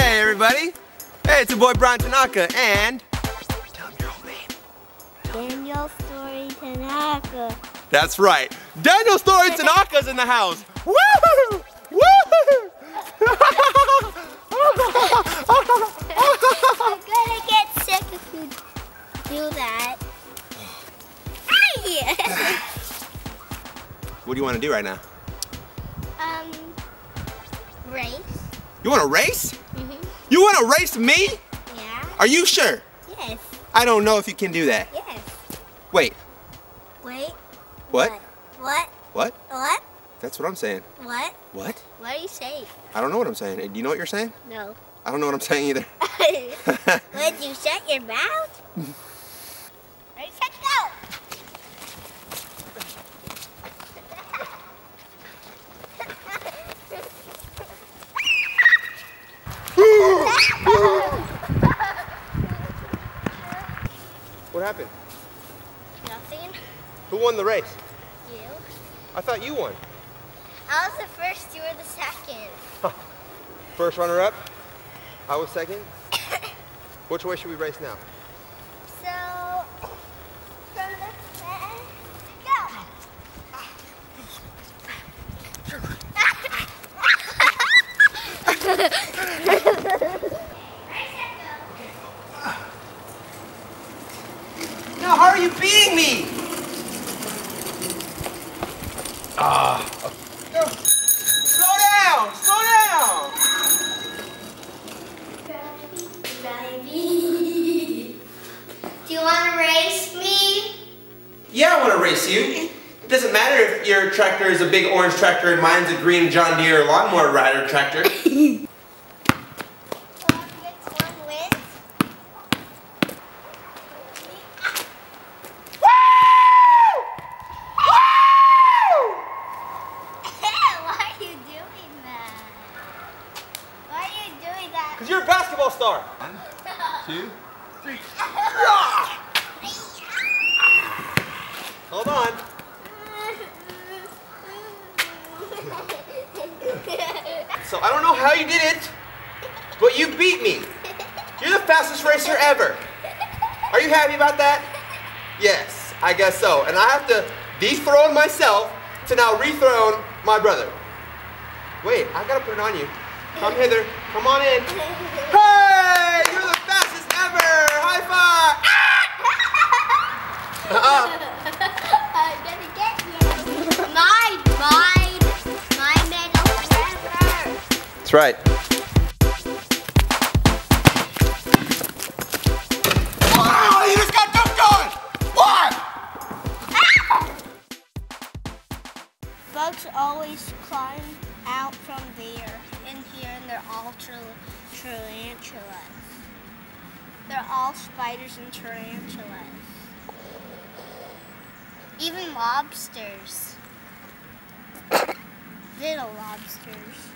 everybody. Hey, it's your boy Bryan Tanaka, and tell him your whole name. Daniel Story Tanaka. That's right. Daniel Story Tanaka's in the house. Woo! Woo! I'm gonna get sick if you do that. What do you want to do right now? um, race? You want to race? Mm-hmm. You want to race me? Yeah. Are you sure? Yes. I don't know if you can do that. Yes. Wait, Wait. what? What? What? What? That's what I'm saying. What? What? What are you saying? I don't know what I'm saying. Do you know what you're saying? No. I don't know what I'm saying either. Would you shut your mouth? Ready, set, go! what happened? Nothing. Who won the race? You. I thought you won. I was the first, you were the second. First runner up. I was second. Which way should we race now? So, from the front, go! Now, how are you beating me? Ah. Slow down! Slow down! Do you want to race me? Yeah, I want to race you. It doesn't matter if your tractor is a big orange tractor and mine's a green John Deere lawnmower rider tractor. Which one wins? Why are you doing that? Why are you doing that? Because you're a basketball star. Two, three. Hold on. So I don't know how you did it, but you beat me. You're the fastest racer ever. Are you happy about that? Yes, I guess so. And I have to dethrone myself to now rethrone my brother. Wait, I gotta put it on you. Come hither. Come on in. Hey! You're the fastest ever! High five! Uh, I'm gonna get you. Mine, mine, my medal forever. That's right. Bugs always climb out from there in here and they're all tarantulas. They're all spiders and tarantulas. Even lobsters. Little lobsters.